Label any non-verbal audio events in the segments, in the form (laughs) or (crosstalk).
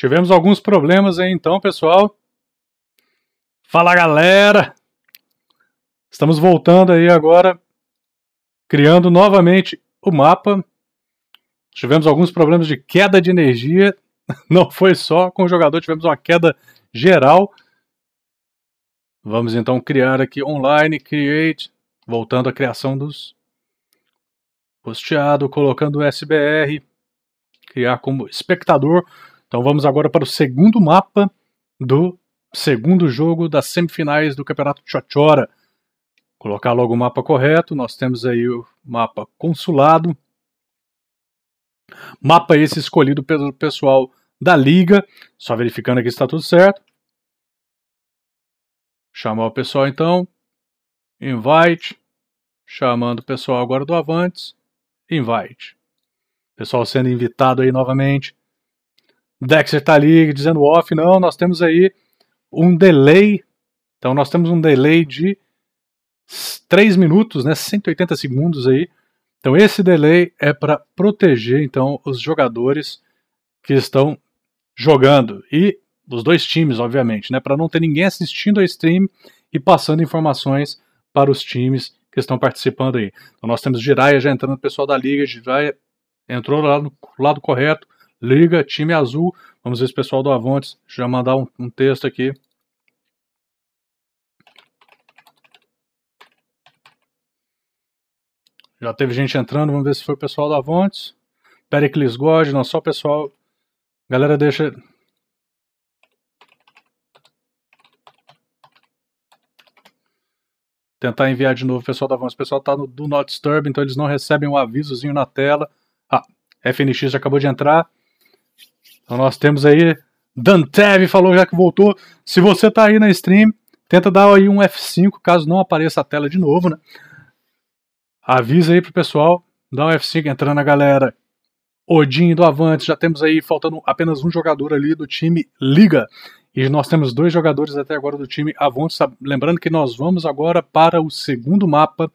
Tivemos alguns problemas aí então, pessoal. Fala galera! Estamos voltando aí agora, criando novamente o mapa. Tivemos alguns problemas de queda de energia. (laughs) Não foi só com o jogador, tivemos uma queda geral. Vamos então criar aqui online, create, voltando à criação dos posteado, colocando o SBR, criar como espectador. Então vamos agora para o segundo mapa do segundo jogo das semifinais do Campeonato Chochora. Colocar logo o mapa correto, nós temos aí o mapa consulado. Mapa esse escolhido pelo pessoal da liga, só verificando aqui se está tudo certo. Chamar o pessoal então, invite, chamando o pessoal agora do Avantes, invite. Pessoal sendo invitado aí novamente. Dexter tá ali dizendo off, não, nós temos aí um delay. Então nós temos um delay de 3 minutos, né, 180 segundos aí. Então esse delay é para proteger então os jogadores que estão jogando e dos dois times, obviamente, né, para não ter ninguém assistindo a stream e passando informações para os times que estão participando aí. Então nós temos Jiraya já entrando, o pessoal da liga, Jiraya entrou lá no lado correto, Liga, time azul. Vamos ver se o pessoal do Avantes já mandar um, um texto aqui. Já teve gente entrando, vamos ver se foi o pessoal do Avantes. Pericles God, não só o pessoal. Galera, deixa. Tentar enviar de novo o pessoal do Avantes. O pessoal tá no Do Not Disturb, então eles não recebem um avisozinho na tela. Ah, FNX já acabou de entrar. Então nós temos aí Dantev falou já que voltou. Se você tá aí na stream, tenta dar aí um F5 caso não apareça a tela de novo, né? Avisa aí pro pessoal, dá um F5 entrando a galera. Odin do Avante, já temos aí faltando apenas um jogador ali do time Liga. E nós temos dois jogadores até agora do time Avante. Lembrando que nós vamos agora para o segundo mapa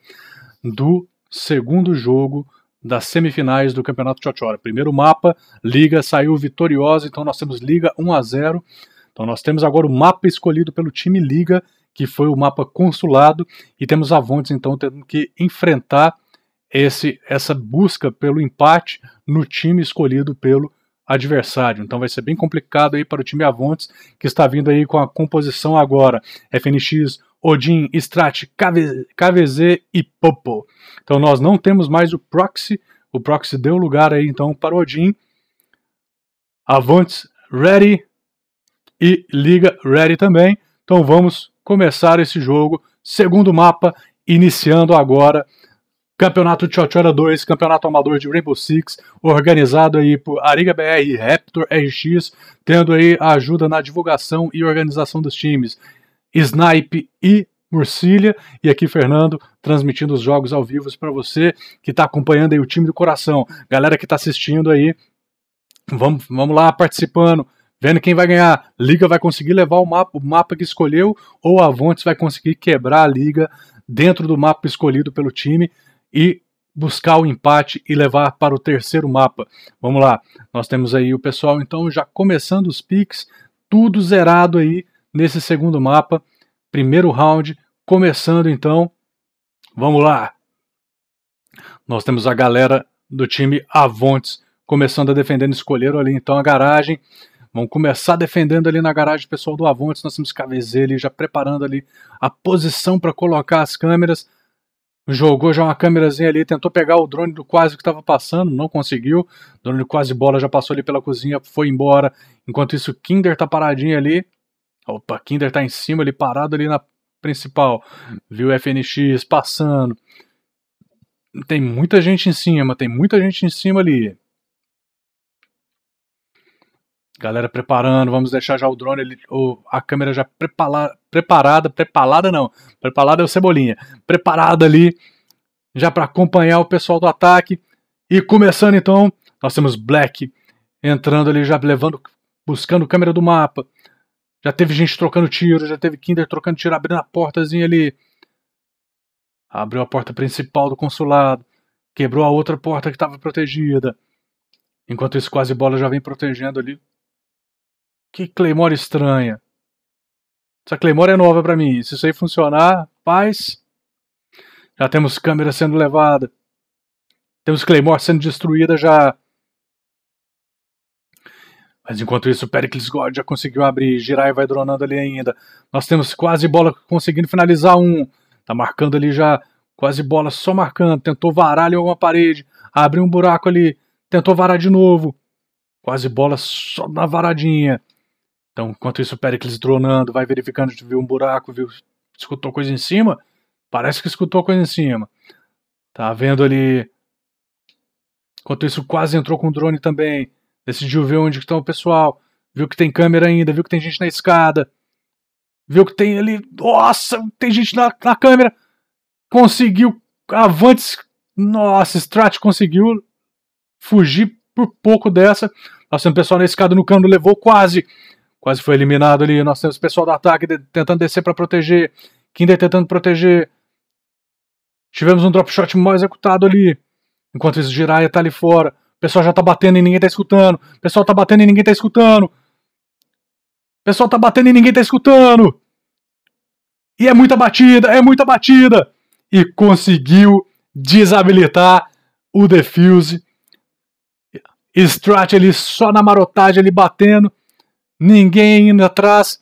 do segundo jogo das semifinais do Campeonato Chochora. Primeiro mapa, Liga saiu vitoriosa, então nós temos Liga 1 a 0. Então nós temos agora o mapa escolhido pelo time Liga, que foi o mapa consulado, e temos Avontes então tendo que enfrentar esse essa busca pelo empate no time escolhido pelo adversário. Então vai ser bem complicado aí para o time Avontes, que está vindo aí com a composição agora FNX, Odin, Strat, KVZ e Popo. Então nós não temos mais o proxy, o proxy deu lugar aí então para o Odin. Avantes ready e liga ready também. Então vamos começar esse jogo, segundo mapa, iniciando agora Campeonato Chochora 2, Campeonato Amador de Rainbow Six, organizado aí por Ariga BR e Raptor RX, tendo aí a ajuda na divulgação e organização dos times. Snipe e Murcília. E aqui, Fernando, transmitindo os jogos ao vivo para você que está acompanhando aí o time do coração. Galera que está assistindo aí, vamos, vamos lá participando. Vendo quem vai ganhar. Liga vai conseguir levar o mapa, o mapa que escolheu, ou a Avontes vai conseguir quebrar a liga dentro do mapa escolhido pelo time e buscar o empate e levar para o terceiro mapa. Vamos lá, nós temos aí o pessoal então já começando os picks, tudo zerado aí nesse segundo mapa. Primeiro round, começando então. Vamos lá. Nós temos a galera do time Avontes começando a defender, escolheram ali então a garagem. Vão começar defendendo ali na garagem pessoal do Avontes. Nós temos ali já preparando ali a posição para colocar as câmeras. Jogou já uma câmerazinha ali, tentou pegar o drone do quase que estava passando, não conseguiu. O drone quase bola já passou ali pela cozinha, foi embora. Enquanto isso, o Kinder tá paradinho ali. Opa, Kinder tá em cima, ele parado ali na principal. Viu FNX passando. Tem muita gente em cima, tem muita gente em cima ali. Galera preparando, vamos deixar já o drone, ele, o, a câmera já prepara, preparada, preparada não, preparada é o Cebolinha, preparada ali, já para acompanhar o pessoal do ataque. E começando então, nós temos Black entrando ali, já levando, buscando câmera do mapa, já teve gente trocando tiro, já teve Kinder trocando tiro, abrindo a portazinha ali. Abriu a porta principal do consulado. Quebrou a outra porta que estava protegida. Enquanto isso, quase bola já vem protegendo ali Que Claymore estranha. Essa Claymore é nova para mim. Se isso aí funcionar, paz. Já temos câmera sendo levada. Temos Claymore sendo destruída já. Mas enquanto isso, Pericles God já conseguiu abrir. Jirai vai dronando ali ainda. Nós temos quase bola conseguindo finalizar um. Tá marcando ali já. Quase bola só marcando. Tentou varar ali alguma parede. Abriu um buraco ali. Tentou varar de novo. Quase bola só na varadinha. Então, enquanto isso, Pericles dronando, vai verificando se viu um buraco, viu, escutou coisa em cima. Parece que escutou coisa em cima. Tá vendo ali. Enquanto isso, quase entrou com o drone também. Decidiu ver onde está o pessoal. Viu que tem câmera ainda, viu que tem gente na escada. Viu que tem ali. Nossa, tem gente na, na câmera. Conseguiu. Avantes. Nossa, Strat conseguiu fugir por pouco dessa. Nós temos pessoal na escada no cano, levou quase. Quase foi eliminado ali. Nós temos pessoal do ataque de, tentando descer para proteger. Kinder tentando proteger. Tivemos um drop shot mal executado ali. Enquanto isso, Jiraiya tá ali fora. Pessoal já tá batendo e ninguém tá escutando. O pessoal tá batendo e ninguém tá escutando. O pessoal tá batendo e ninguém tá escutando. E é muita batida, é muita batida. E conseguiu desabilitar o defuse. Strat ali só na marotagem ali batendo ninguém indo atrás.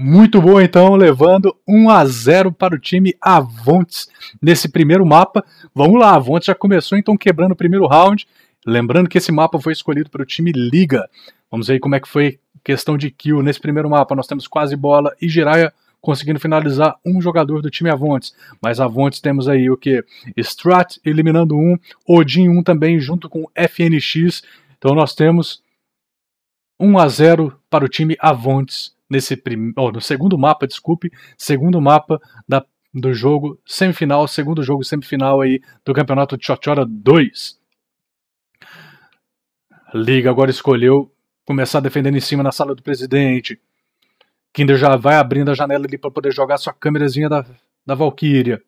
Muito bom, então, levando 1 a 0 para o time Avontes nesse primeiro mapa. Vamos lá, Avontes já começou então quebrando o primeiro round. Lembrando que esse mapa foi escolhido para o time Liga. Vamos ver como é que foi questão de kill nesse primeiro mapa. Nós temos quase bola e Jiraya conseguindo finalizar um jogador do time Avontes. Mas Avontes temos aí o que? Strat eliminando um, Odin um também junto com FNX. Então nós temos 1 a 0 para o time Avontes nesse prim... oh, no segundo mapa, desculpe, segundo mapa da, do jogo semifinal, segundo jogo semifinal aí do Campeonato Chochora 2. Liga agora escolheu começar defendendo em cima na sala do presidente. Kinder já vai abrindo a janela ali para poder jogar sua câmerazinha da, da Valkyria.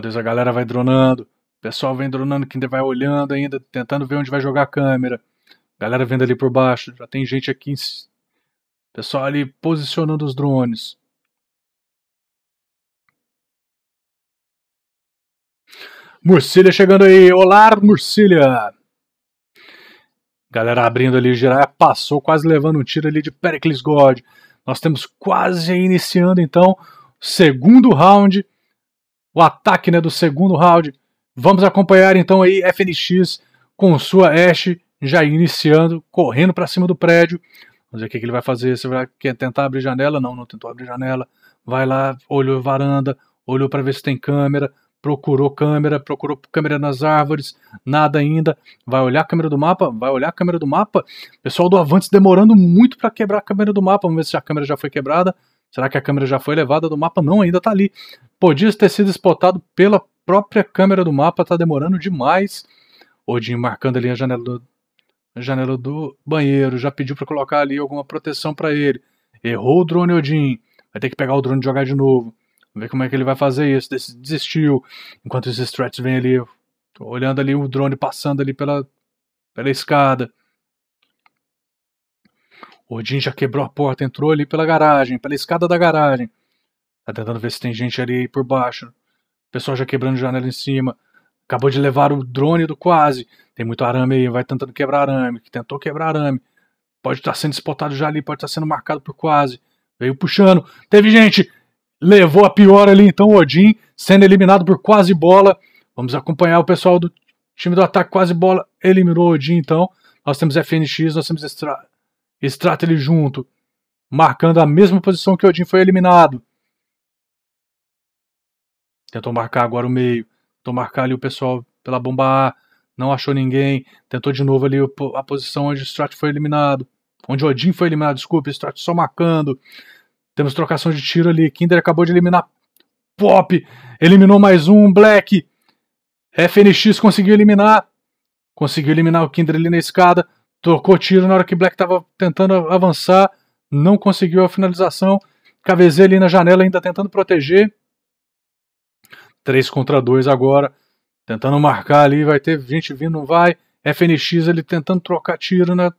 Deus, a galera vai dronando. O pessoal vem dronando, Kinder vai olhando ainda, tentando ver onde vai jogar a câmera. Galera vendo ali por baixo, já tem gente aqui, pessoal ali posicionando os drones. Murcília chegando aí, olá Murcília! Galera abrindo ali, Jiraiya passou, quase levando um tiro ali de Pericles God. Nós temos quase iniciando então o segundo round, o ataque né, do segundo round. Vamos acompanhar então aí FNX com sua Ashe já iniciando, correndo para cima do prédio. Ver o que, que ele vai fazer. Você vai quer tentar abrir janela? Não, não tentou abrir janela. Vai lá, olhou varanda, olhou para ver se tem câmera, procurou câmera, procurou câmera nas árvores, nada ainda. Vai olhar a câmera do mapa? Vai olhar a câmera do mapa? Pessoal do Avantes demorando muito para quebrar a câmera do mapa. Vamos ver se a câmera já foi quebrada. Será que a câmera já foi levada do mapa? Não, ainda está ali. Podia ter sido spotado pela própria câmera do mapa, está demorando demais. Odin marcando ali a janela do, na janela do banheiro, já pediu para colocar ali alguma proteção para ele. Errou o drone Odin, vai ter que pegar o drone e jogar de novo. Vamos ver como é que ele vai fazer isso. Desistiu. Enquanto esses threats vêm ali, olhando ali o drone passando ali pela, pela escada. Odin já quebrou a porta, entrou ali pela garagem, pela escada da garagem. Tá tentando ver se tem gente ali por baixo. O pessoal já quebrando janela em cima. Acabou de levar o drone do quase. Tem muito arame aí, vai tentando quebrar arame. Tentou quebrar arame. Pode estar sendo spotado já ali, pode estar sendo marcado por quase. Veio puxando. Teve gente. Levou a pior ali, então, Odin, sendo eliminado por quase bola. Vamos acompanhar o pessoal do time do ataque quase bola. Eliminou Odin, então. Nós temos FNX, nós temos Extrata ele junto. Marcando a mesma posição que Odin foi eliminado. Tentou marcar agora o meio. Tentou marcar ali o pessoal pela bomba A, não achou ninguém. Tentou de novo ali a posição onde o Strat foi eliminado. Onde o Odin foi eliminado, desculpa, o Strat só marcando. Temos trocação de tiro ali. Kinder acabou de eliminar Pop. Eliminou mais um, Black. FNX conseguiu eliminar. Conseguiu eliminar o Kinder ali na escada. Trocou tiro na hora que Black estava tentando avançar. Não conseguiu a finalização. KVZ ali na janela ainda tentando proteger. 3 contra 2 agora. Tentando marcar ali, vai ter gente vindo, não vai. FNX ele tentando trocar tiro, né?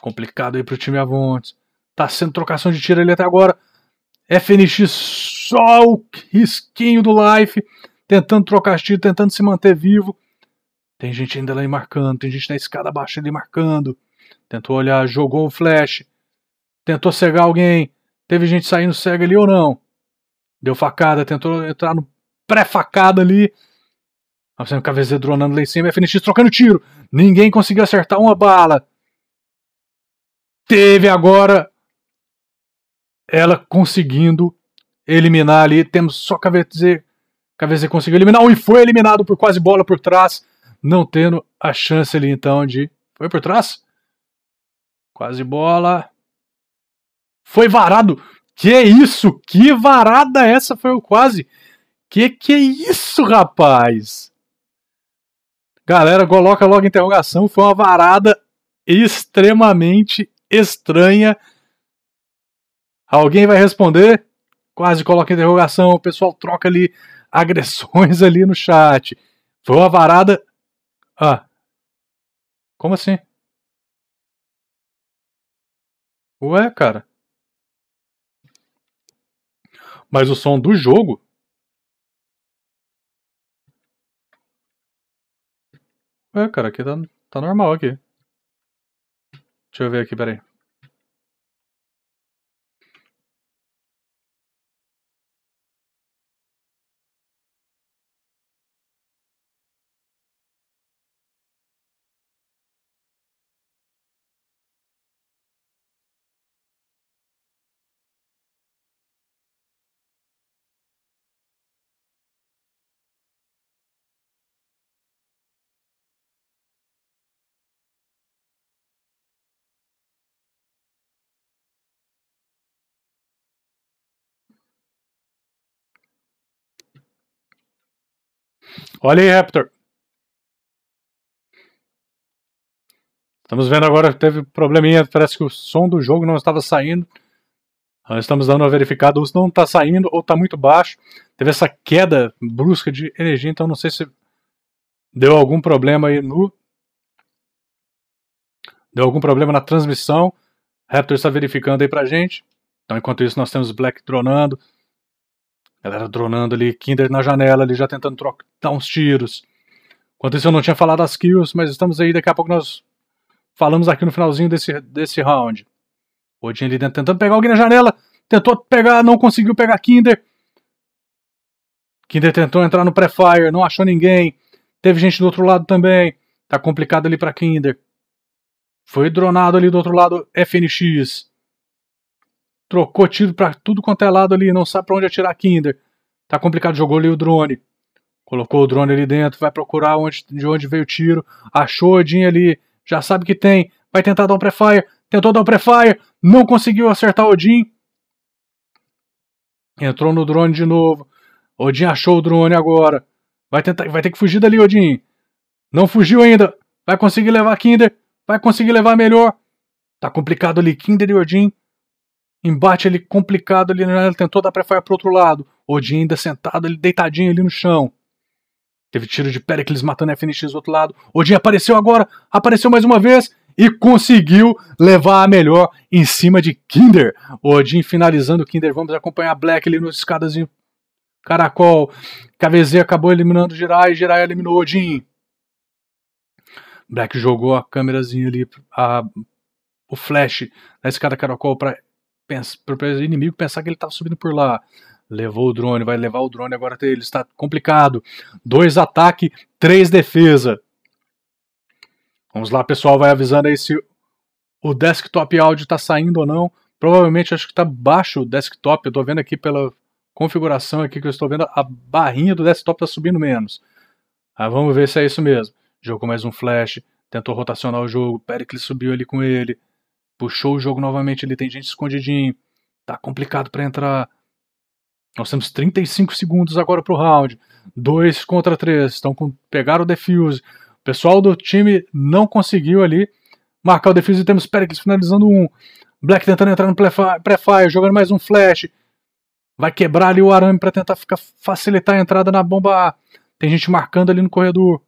Complicado aí pro time Avontes. Tá sendo trocação de tiro ali até agora. FNX só o risquinho do life. Tentando trocar tiro, tentando se manter vivo. Tem gente ainda ali marcando. Tem gente na escada abaixo ali marcando. Tentou olhar, jogou o flash. Tentou cegar alguém. Teve gente saindo cega ali ou não? Deu facada, tentou entrar no pré-facada ali. Temos KVZ dronando lá em cima. FNX trocando tiro. Ninguém conseguiu acertar uma bala. Teve agora ela conseguindo eliminar ali. Temos só KVZ. KVZ conseguiu eliminar. Um e foi eliminado por quase bola por trás. Não tendo a chance ali então de. Foi por trás? Quase bola. Foi varado. Que isso? Que varada essa foi o quase? Que que é isso, rapaz? Galera, coloca logo interrogação. Foi uma varada extremamente estranha. Alguém vai responder? Quase coloca interrogação. O pessoal troca ali agressões ali no chat. Foi uma varada. Ah. Como assim? Ué, cara. Mas o som do jogo. Ué, cara, aqui tá, tá normal aqui. Deixa eu ver aqui, peraí. Olha aí, Raptor. Estamos vendo agora que teve probleminha. Parece que o som do jogo não estava saindo. Nós estamos dando uma verificada. Ou não está saindo ou está muito baixo. Teve essa queda brusca de energia. Então não sei se deu algum problema aí no. Deu algum problema na transmissão. Raptor está verificando aí pra gente. Então enquanto isso nós temos Black dronando. Galera dronando ali, Kinder na janela ali, já tentando trocar, dar uns tiros. Enquanto isso eu não tinha falado as kills, mas estamos aí, daqui a pouco nós falamos aqui no finalzinho desse, desse round. Odin ali dentro tentando pegar alguém na janela, tentou pegar, não conseguiu pegar Kinder. Kinder tentou entrar no pré-fire, não achou ninguém. Teve gente do outro lado também. Tá complicado ali para Kinder. Foi dronado ali do outro lado FNX trocou tiro pra tudo quanto é lado ali, não sabe pra onde atirar Kinder. Tá complicado, jogou ali o drone. Colocou o drone ali dentro, vai procurar onde, de onde veio o tiro. Achou o Odin ali, já sabe que tem. Vai tentar dar um pré-fire. Tentou dar um pré-fire, não conseguiu acertar o Odin. Entrou no drone de novo. Odin achou o drone agora. Vai, tentar, vai ter que fugir dali, Odin. Não fugiu ainda. Vai conseguir levar Kinder. Vai conseguir levar melhor. Tá complicado ali, Kinder e Odin. Embate ali complicado ali, né? ele tentou dar pré-fire pro outro lado. Odin ainda sentado ali, deitadinho ali no chão. Teve tiro de Pericles matando FNX do outro lado. Odin apareceu agora, apareceu mais uma vez e conseguiu levar a melhor em cima de Kinder. Odin finalizando o Kinder. Vamos acompanhar Black ali no escadazinho. Caracol. KVZ acabou eliminando Jirai. Jirai eliminou Odin. Black jogou a câmerazinha ali, a, o flash na escada Caracol para o inimigo pensar que ele estava subindo por lá. Levou o drone, vai levar o drone agora ele está complicado. Dois ataque, três defesa. Vamos lá, pessoal, vai avisando aí se o desktop áudio está saindo ou não. Provavelmente acho que está baixo o desktop. Eu estou vendo aqui pela configuração aqui que eu estou vendo a barrinha do desktop está subindo menos. Ah, vamos ver se é isso mesmo. Jogou mais um flash, tentou rotacionar o jogo, Pericles subiu ali com ele. Puxou o jogo novamente ali, tem gente escondidinho. Tá complicado para entrar. Nós temos 35 segundos agora pro round. 2 contra 3. Estão com pegaram o defuse. O pessoal do time não conseguiu ali marcar o defuse. Temos Pericles finalizando um. Black tentando entrar no pré-fire, jogando mais um flash. Vai quebrar ali o arame para tentar ficar, facilitar a entrada na bomba A. Tem gente marcando ali no corredor.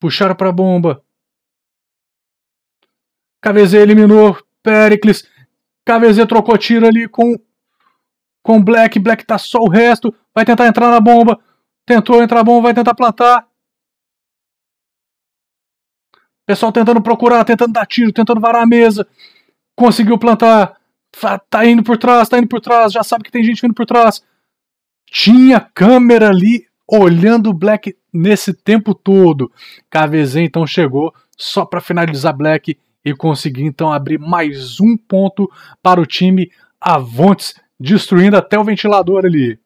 Puxaram para bomba. KVZ eliminou Pericles. KVZ trocou tiro ali com com Black. Black tá só o resto. Vai tentar entrar na bomba. Tentou entrar na bomba, vai tentar plantar. Pessoal tentando procurar, tentando dar tiro, tentando varar a mesa. Conseguiu plantar. Tá indo por trás, tá indo por trás. Já sabe que tem gente vindo por trás. Tinha câmera ali olhando o Black nesse tempo todo. KVZ então chegou só para finalizar Black e conseguir então abrir mais um ponto para o time Avontes, destruindo até o ventilador ali.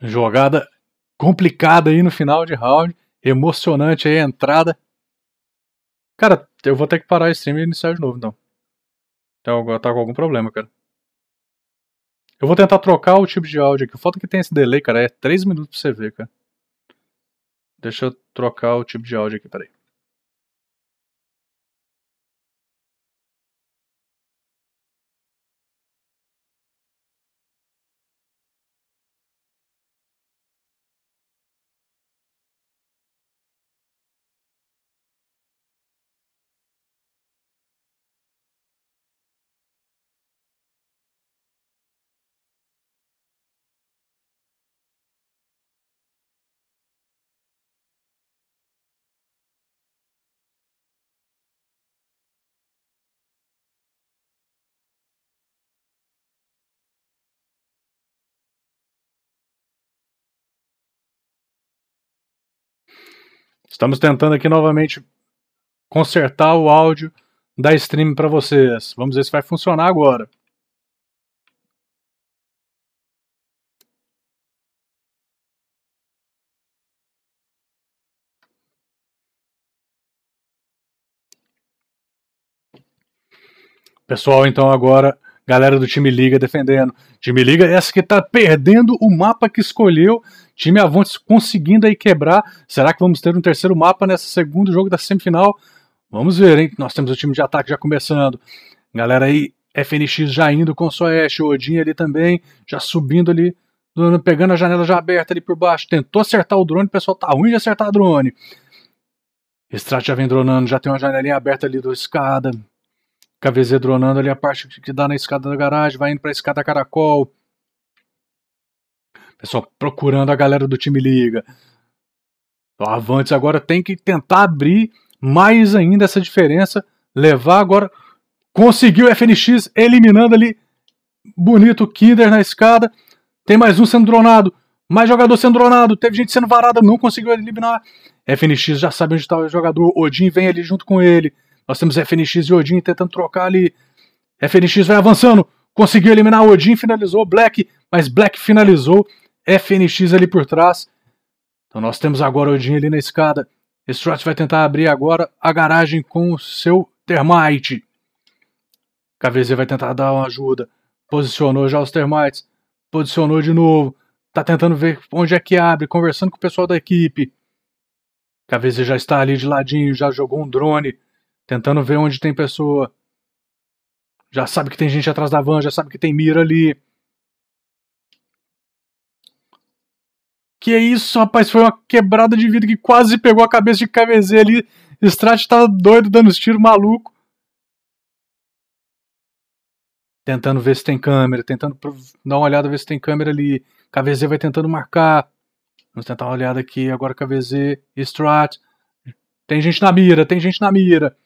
Jogada complicada aí no final de round, emocionante aí a entrada. Cara, eu vou ter que parar o stream e iniciar de novo então. Então tá com algum problema, cara. Eu vou tentar trocar o tipo de áudio aqui. O foto que tem esse delay, cara, é 3 minutos pra você ver, cara. Deixa eu trocar o tipo de áudio aqui, peraí. Estamos tentando aqui novamente consertar o áudio da stream para vocês. Vamos ver se vai funcionar agora. Pessoal, então agora Galera do time Liga defendendo. Time Liga, essa que tá perdendo o mapa que escolheu. Time Avontes conseguindo aí quebrar. Será que vamos ter um terceiro mapa nesse segundo jogo da semifinal? Vamos ver, hein? Nós temos o time de ataque já começando. Galera aí, FNX já indo com sua Ashe, Odin ali também, já subindo ali, pegando a janela já aberta ali por baixo. Tentou acertar o drone, pessoal tá ruim de acertar o drone. Strat já vem dronando, já tem uma janelinha aberta ali do escada. KVZ dronando ali a parte que dá na escada da garagem, vai indo pra escada caracol. Pessoal procurando a galera do time liga. O Avantes agora tem que tentar abrir mais ainda essa diferença. Levar agora. Conseguiu o FNX eliminando ali. Bonito Kinder na escada. Tem mais um sendo dronado. Mais jogador sendo dronado. Teve gente sendo varada. Não conseguiu eliminar. FNX já sabe onde está o jogador. Odin vem ali junto com ele. Nós temos FNX e Odin tentando trocar ali. FNX vai avançando. Conseguiu eliminar Odin, finalizou Black, mas Black finalizou. FNX ali por trás. Então nós temos agora Odin ali na escada. Strat vai tentar abrir agora a garagem com o seu Termite. KVZ vai tentar dar uma ajuda. Posicionou já os Termites. Posicionou de novo. Tá tentando ver onde é que abre, conversando com o pessoal da equipe. KVZ já está ali de ladinho, já jogou um drone tentando ver onde tem pessoa. Já sabe que tem gente atrás da van, já sabe que tem mira ali. Que isso, rapaz, foi uma quebrada de vida que quase pegou a cabeça de KVZ ali. Strat tava doido dando os tiros maluco. Tentando ver se tem câmera, tentando dar uma olhada ver se tem câmera ali. KVZ vai tentando marcar. Vamos tentar uma olhada aqui agora KVZ, Strat. Tem gente na mira, tem gente na mira.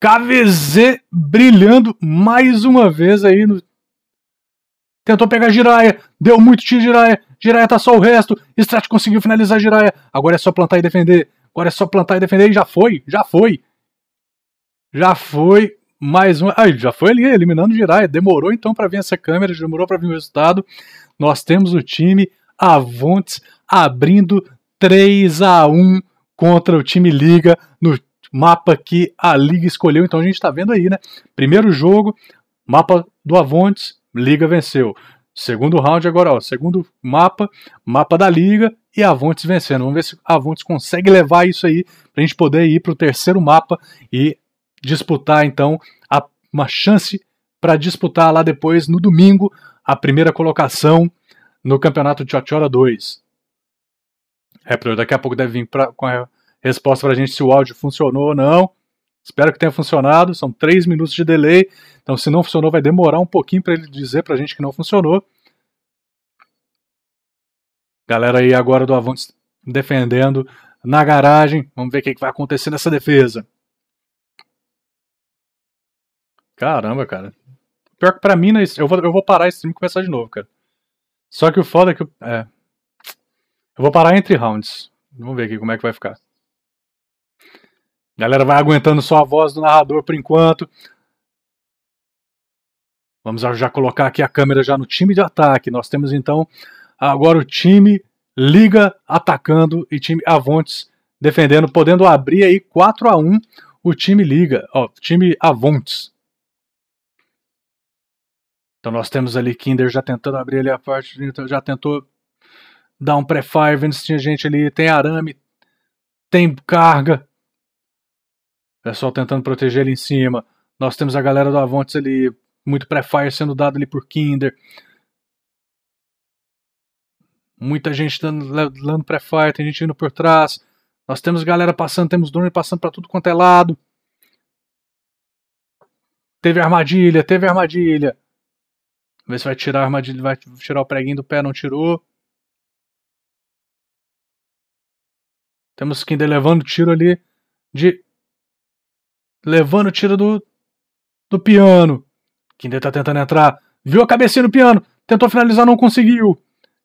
KVZ brilhando mais uma vez aí no. Tentou pegar Jiraya, deu muito tiro Jiraya, Jiraya tá só o resto, Strat conseguiu finalizar Jiraya, agora é só plantar e defender, agora é só plantar e defender e já foi, já foi. Já foi mais um. Ai, já foi ali eliminando Jiraya, demorou então para vir essa câmera, demorou para vir o resultado. Nós temos o time Avontes abrindo 3 a 1 contra o time Liga no mapa que a Liga escolheu. Então a gente está vendo aí, né? Primeiro jogo, mapa do Avontes, Liga venceu. Segundo round agora, ó, segundo mapa, mapa da Liga e Avontes vencendo. Vamos ver se Avontes consegue levar isso aí para a gente poder ir para o terceiro mapa e disputar então a, uma chance para disputar lá depois no domingo a primeira colocação no campeonato de Chochora 2. Raptor daqui a pouco deve vir pra, com a resposta pra gente se o áudio funcionou ou não. Espero que tenha funcionado. São 3 minutos de delay. Então, se não funcionou, vai demorar um pouquinho para ele dizer pra gente que não funcionou. Galera aí agora do Avante defendendo na garagem. Vamos ver o que, que vai acontecer nessa defesa. Caramba, cara. Pior que pra mim, né, eu vou, eu vou parar esse stream e começar de novo, cara. Só que o foda é que. Eu, é. Eu vou parar entre rounds. Vamos ver aqui como é que vai ficar. Galera vai aguentando só a voz do narrador por enquanto. Vamos já colocar aqui a câmera já no time de ataque. Nós temos então agora o time Liga atacando e time Avontes defendendo, podendo abrir aí 4 a 1 o time Liga, ó, time Avontes. Então nós temos ali Kinder já tentando abrir ali a parte, já tentou dar um pré-fire, vendo se tinha gente ali, tem arame, tem carga. Pessoal tentando proteger ali em cima. Nós temos a galera do Avontes ali, muito pré-fire sendo dado ali por Kinder. Muita gente dando, dando pré-fire, tem gente indo por trás. Nós temos galera passando, temos drone passando para tudo quanto é lado. Teve armadilha, teve armadilha. Ver se vai tirar a armadilha, vai tirar o preguinho do pé, não tirou. Temos Kinder levando tiro ali de. Levando tiro do. Do piano. Kinder tá tentando entrar. Viu a cabecinha no piano. Tentou finalizar, não conseguiu.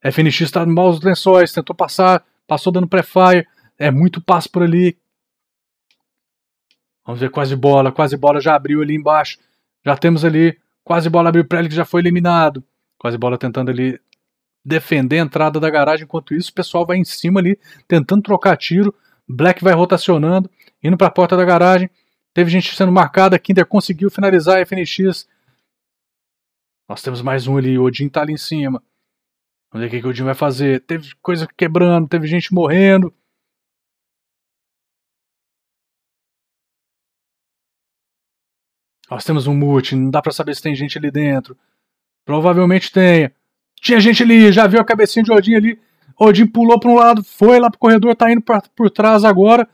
FNX está no maus lençóis, tentou passar, passou dando pré-fire, é muito passo por ali. Vamos ver, quase bola, quase bola já abriu ali embaixo. Já temos ali, quase bola abriu para ele que já foi eliminado. Quase bola tentando ali defender a entrada da garagem. Enquanto isso, o pessoal vai em cima ali, tentando trocar tiro. Black vai rotacionando, indo para a porta da garagem. Teve gente sendo marcada, Kinder conseguiu finalizar a FNX. Nós temos mais um ali, o Odin tá ali em cima. Vamos ver o que, o Odin vai fazer. Teve coisa quebrando, teve gente morrendo. Nós temos um mute, não dá para saber se tem gente ali dentro. Provavelmente tenha. Tinha gente ali, já viu a cabecinha de Odin ali. Odin pulou para um lado, foi lá pro corredor, tá indo pra, por trás agora.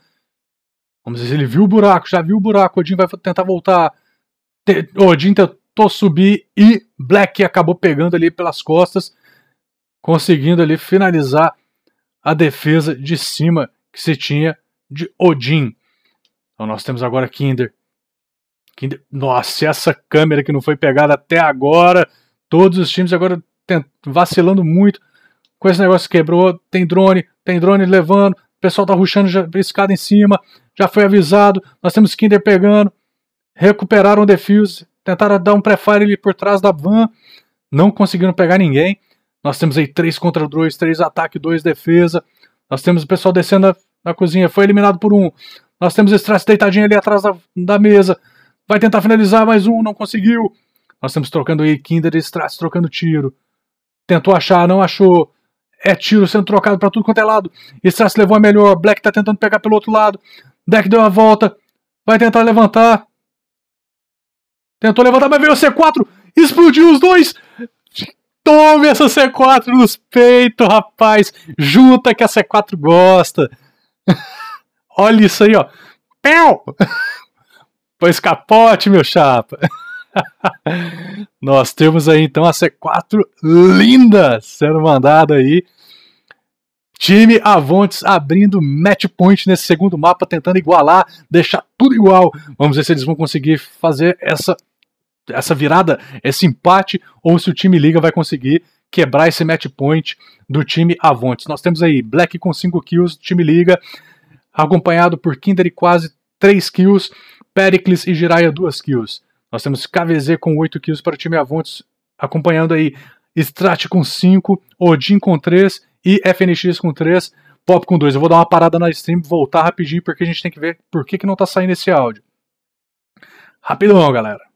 Vamos se ele viu o buraco, já viu o buraco. Odin vai tentar voltar. Odin tentou subir e Black acabou pegando ali pelas costas conseguindo ali finalizar a defesa de cima que se tinha de Odin. Então nós temos agora Kinder. Kinder. Nossa, essa câmera que não foi pegada até agora. Todos os times agora vacilando muito com esse negócio que quebrou. Tem drone, tem drone levando. O pessoal tá ruxando escada em cima. Já foi avisado. Nós temos Kinder pegando. Recuperaram o defuse. Tentaram dar um pré-fire ali por trás da van. Não conseguiram pegar ninguém. Nós temos aí 3 contra 2, 3 ataque, 2 defesa. Nós temos o pessoal descendo na, na cozinha, foi eliminado por um. Nós temos o Strass deitadinho ali atrás da, da, mesa. Vai tentar finalizar mais um, não conseguiu. Nós temos trocando aí Kinder e Strass trocando tiro. Tentou achar, não achou. É tiro sendo trocado para tudo quanto é lado. Strass levou a melhor. Black tá tentando pegar pelo outro lado. Deck deu a volta. Vai tentar levantar. Tentou levantar, mas veio o C4. Explodiu os dois. Tome essa C4 nos peitos, rapaz! Junta que a C4 gosta! (laughs) Olha isso aí, ó! Pau! (laughs) Pois capote, meu chapa! (laughs) Nós temos aí então a C4 linda sendo mandada aí. Time Avontes abrindo match point nesse segundo mapa, tentando igualar, deixar tudo igual. Vamos ver se eles vão conseguir fazer essa essa virada, esse empate, ou se o time Liga vai conseguir quebrar esse match point do time Avontes. Nós temos aí Black com 5 kills, time Liga, acompanhado por Kinder e quase 3 kills, Pericles e Jiraiya 2 kills. Nós temos KVZ com 8 kills para o time Avontes, acompanhando aí Strat com 5, Odin com 3 e FNX com 3, Pop com 2. Eu vou dar uma parada na stream, voltar rapidinho, porque a gente tem que ver por que, que não está saindo esse áudio. Rapidão, galera.